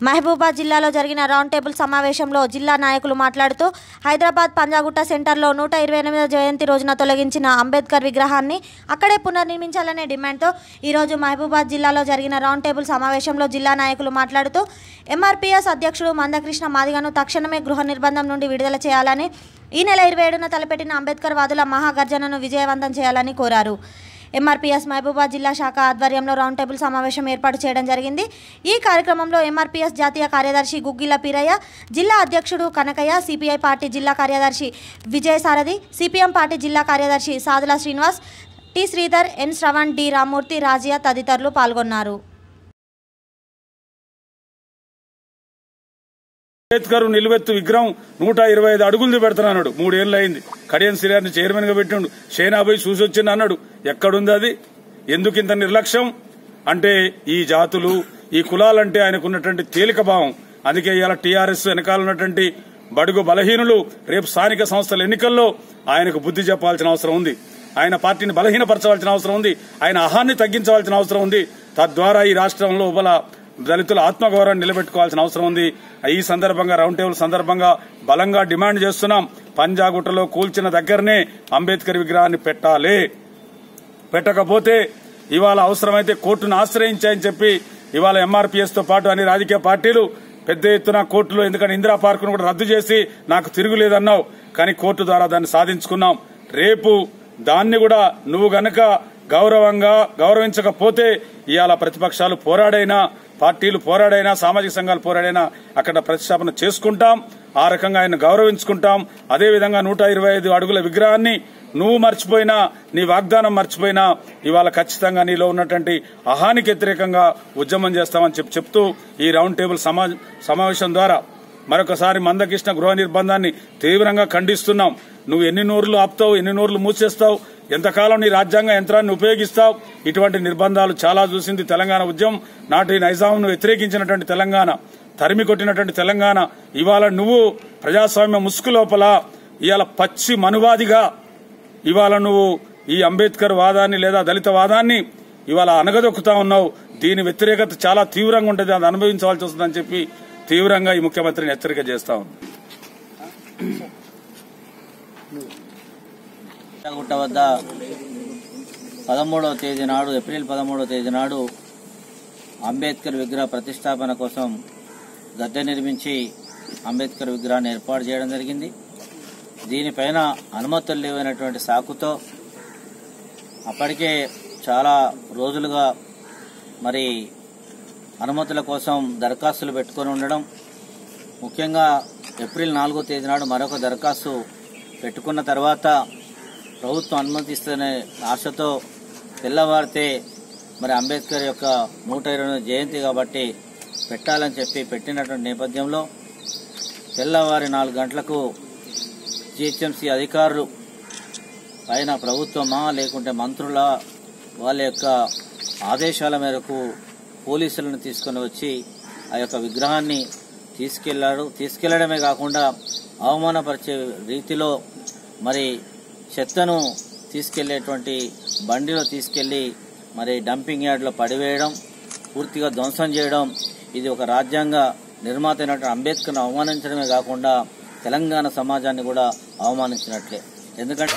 మహబూబాద్ జిల్లాలో జరిగిన round table సమావేశంలో జిల్లా నాయకులు మాట్లాడుతూ హైదరాబాద్ పంజాగుట్ట సెంటర్లో నూట ఇరవై ఎనిమిదవ జయంతి రోజున తొలగించిన అంబేద్కర్ విగ్రహాన్ని అక్కడే పునర్నిర్మించాలనే డిమాండ్తో ఈరోజు మహబూబాద్ జిల్లాలో జరిగిన రౌండ్ టేబుల్ సమావేశంలో జిల్లా నాయకులు మాట్లాడుతూ ఎంఆర్పీఎస్ అధ్యక్షుడు మందకృష్ణ మాదిగను తక్షణమే గృహ నిర్బంధం నుండి విడుదల చేయాలని ఈ నెల ఇరవై ఏడున తలపెట్టిన అంబేద్కర్ వాదుల మహాగర్జనను విజయవంతం చేయాలని కోరారు. ఎంఆర్పీఎస్ మహబూబాద్ జిల్లా శాఖ ఆధ్వర్యంలో రౌండ్ టేబుల్ సమావేశం ఏర్పాటు చేయడం జరిగింది. ఈ కార్యక్రమంలో ఎంఆర్పీఎస్ జాతీయ కార్యదర్శి గుగ్గిల పీరయ్య జిల్లా అధ్యక్షుడు కనకయ్య సిపిఐ పార్టీ జిల్లా కార్యదర్శి విజయసారథి సిపిఎం పార్టీ జిల్లా కార్యదర్శి Sadula Srinivas T Sridhar N Shravan D Ramurthy Razia తదితరులు పాల్గొన్నారు. అంబేద్కర్ నిలువెత్తు విగ్రహం నూట ఇరవై ఐదు అడుగులు పెడుతున్నాడు మూడేళ్ళు అయింది. కడియం శ్రీరాన్ని చైర్మన్గా పెట్టిండు. చైనా చూసి వచ్చింది అన్నాడు. ఎక్కడుంది అది? ఎందుకు ఇంత నిర్లక్ష్యం? అంటే ఈ జాతులు ఈ కులాలంటే ఆయనకున్నటువంటి తేలిక భావం. అందుకే ఇలా టీఆర్ఎస్ వెనకాల ఉన్నటువంటి బడుగు బలహీనులు రేపు స్థానిక సంస్థల ఎన్నికల్లో ఆయనకు బుద్ధి చెప్పాల్సిన అవసరం ఉంది. ఆయన పార్టీని బలహీనపరచవలసిన అవసరం ఉంది. ఆయన అహాన్ని తగ్గించవలసిన అవసరం ఉంది. తద్వారా ఈ రాష్ట్రంలో బల దళితుల ఆత్మగౌరవాన్ని నిలబెట్టుకోవాల్సిన అవసరం ఉంది. ఈ సందర్భంగా రౌండ్ టేబుల్ సందర్భంగా బలంగా డిమాండ్ చేస్తున్నాం. పంజాగుట్టలో కూల్చిన దగ్గరనే అంబేద్కర్ విగ్రహాన్ని పెట్టాలి. పెట్టకపోతే ఇవాళ అవసరమైతే కోర్టును ఆశ్రయించాయని చెప్పి ఇవాళ ఎంఆర్పీఎస్తో పాటు అన్ని రాజకీయ పార్టీలు పెద్ద ఎత్తున కోర్టులో ఎందుకంటే ఇందిరా పార్కును కూడా రద్దు చేసి నాకు తిరుగులేదన్నావు. కానీ కోర్టు ద్వారా దాన్ని సాధించుకున్నాం. రేపు దాన్ని కూడా నువ్వు గనక గౌరవంగా గౌరవించకపోతే ఇవాళ ప్రతిపక్షాలు పోరాడైనా పార్టీలు పోరాడైనా సామాజిక సంఘాలు పోరాడైనా అక్కడ ప్రతిష్టాపన చేసుకుంటాం ఆ రకంగా ఆయన గౌరవించుకుంటాం. అదేవిధంగా నూట ఇరవై ఐదు అడుగుల విగ్రహాన్ని నువ్వు మర్చిపోయినా నీ వాగ్దానం మర్చిపోయినా ఇవాళ ఖచ్చితంగా నీలో ఉన్నటువంటి అహానికి వ్యతిరేకంగా ఉద్యమం చేస్తామని చెప్పి చెప్తూ ఈ రౌండ్ టేబుల్ సమా- సమావేశం ద్వారా మరొకసారి మందకృష్ణ గృహ నిర్బంధాన్ని తీవ్రంగా ఖండిస్తున్నాం. నువ్వు ఎన్ని నోర్లు ఆపుతావు ఎన్ని నోర్లు మూసేస్తావు ఎంతకాలం నీ రాజ్యాంగ యంత్రాన్ని ఉపయోగిస్తావు? ఇటువంటి నిర్బంధాలు చాలా చూసింది తెలంగాణ ఉద్యమం. నాటి నైజాంను వ్యతిరేకించినటువంటి తెలంగాణ తరిమి కొట్టినటువంటి తెలంగాణ ఇవాళ నువ్వు ప్రజాస్వామ్య ముసుగు లోపల ఇవాళ పచ్చి మనువాదిగా ఇవాళ నువ్వు ఈ అంబేద్కర్ వాదాన్ని లేదా దళిత వాదాన్ని ఇవాళ అనగదొక్కుతా ఉన్నావు. దీని వ్యతిరేకత చాలా తీవ్రంగా ఉంటుంది అది అనుభవించవలసి వస్తుందని చెప్పి తీవ్రంగా ఈ ముఖ్యమంత్రిని హెచ్చరిక చేస్తా ఉంది. వద్ద పదమూడవ తేదీ నాడు ఏప్రిల్ పదమూడవ తేదీ నాడు అంబేద్కర్ విగ్రహ ప్రతిష్టాపన కోసం గద్దె నిర్మించి అంబేద్కర్ విగ్రహాన్ని ఏర్పాటు చేయడం జరిగింది. దీనిపైన అనుమతులు లేవైనటువంటి సాకుతో అప్పటికే చాలా రోజులుగా మరి అనుమతుల కోసం దరఖాస్తులు పెట్టుకొని ఉండడం ముఖ్యంగా ఏప్రిల్ నాలుగో తేదీ నాడు మరొక దరఖాస్తు పెట్టుకున్న తర్వాత ప్రభుత్వం అనుమతిస్తుందనే ఆశతో తెల్లవారితే మరి అంబేద్కర్ యొక్క నూట ఇరవై జయంతి కాబట్టి పెట్టాలని చెప్పి పెట్టినటువంటి నేపథ్యంలో తెల్లవారి నాలుగు గంటలకు జిహెచ్ఎంసీ అధికారులు పైన ప్రభుత్వమా లేకుంటే మంత్రుల వాళ్ళ యొక్క ఆదేశాల మేరకు పోలీసులను తీసుకొని వచ్చి ఆ యొక్క విగ్రహాన్ని తీసుకెళ్ళాడు తీసుకెళ్ళడమే కాకుండా అవమానపరిచే రీతిలో మరి చెత్తను తీసుకెళ్ళేటువంటి బండిలో తీసుకెళ్ళి మరి డంపింగ్ యార్డ్లో పడివేయడం పూర్తిగా ధ్వంసం చేయడం ఇది ఒక రాజ్యాంగ నిర్మాత అయినటువంటి అంబేద్కర్ను అవమానించడమే కాకుండా తెలంగాణ సమాజాన్ని కూడా అవమానించినట్లే. ఎందుకంటే